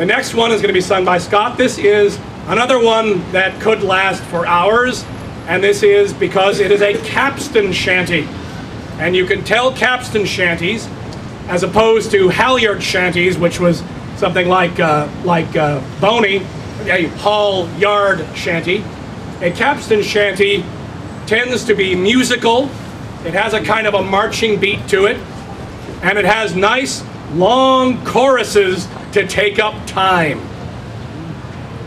The next one is going to be sung by Scott. This is another one that could last for hours, and this is because it is a capstan shanty. And you can tell capstan shanties, as opposed to halyard shanties, which was something like, uh, like uh, Boney, a halyard shanty. A capstan shanty tends to be musical. It has a kind of a marching beat to it, and it has nice long choruses to take up time.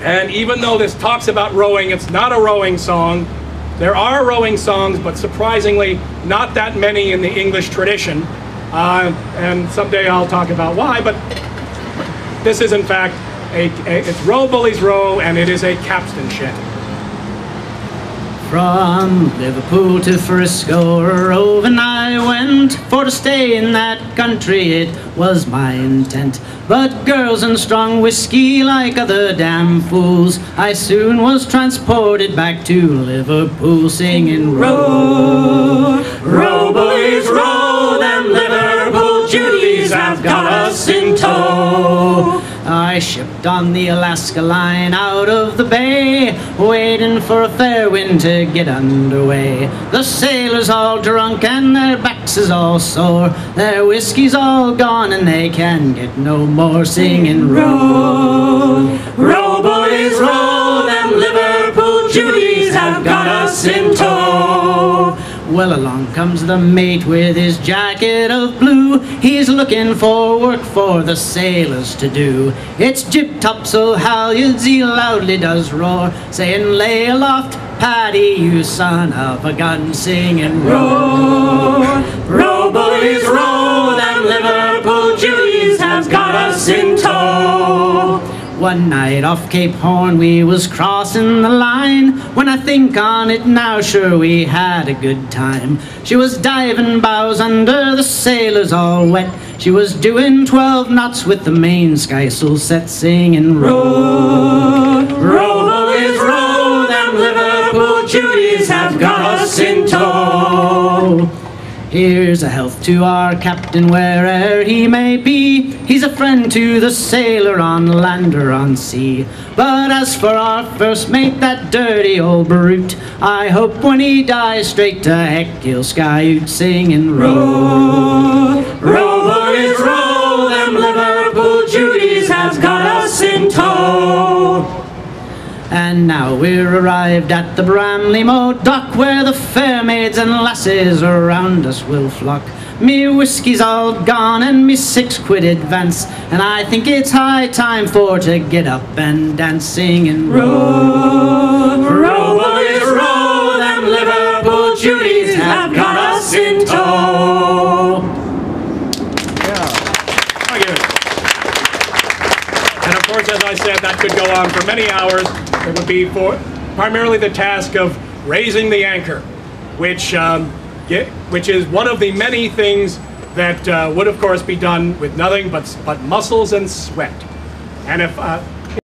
And even though this talks about rowing, it's not a rowing song. There are rowing songs, but surprisingly, not that many in the English tradition. Uh, and someday I'll talk about why, but this is in fact a, a it's Row Bullies Row, and it is a capstan shanty. From Liverpool to Frisco, Rove and I went for to stay in that country. It was my intent. But girls and strong whiskey, like other damn fools, I soon was transported back to Liverpool, singing row, row boys, row. Them Liverpool Judies have got us in tow. I shipped on the Alaska line out of the bay, waiting for a fair wind to get underway. The sailors all drunk and their backs is all sore, their whiskey's all gone and they can get no more. Singing row, row boys, row. Them Liverpool Judies have got us in tow. Well, along comes the mate with his jacket of blue. He's looking for work for the sailors to do. It's jib topsail halyards he loudly does roar, saying, Lay aloft, Paddy, you son of a gun, singing, Row, row, boys, row. One night off Cape Horn we was crossing the line. When I think on it now, sure we had a good time. She was diving bows under the sailors all wet. She was doing twelve knots with the main skysail set, singing row, row, boys, row. Them Liverpool Judies have got us in tow. Here's a health to our captain where'er he may be. He's a friend to the sailor on land or on sea. But as for our first mate, that dirty old brute, I hope when he dies straight to heck he'll skyute singing row And now we're arrived at the Bramley-Moore dock where the fair maids and lasses around us will flock. Me whiskey's all gone and me six quid advance, and I think it's high time for to get up and dance singing row, row boys row. Them Liverpool Judies have got us in tow. Thank you. And of course, as I said, that could go on for many hours. It would be for primarily the task of raising the anchor, which um, get, which is one of the many things that uh, would, of course, be done with nothing but but muscles and sweat. And if uh,